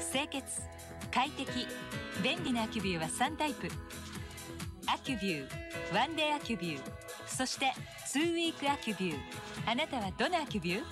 清潔快適便利なアキュビューは3タイプ。アキュビューワンデーアキュビューそしてツーウィークアキュビュー。あなたはどのアキュビュー？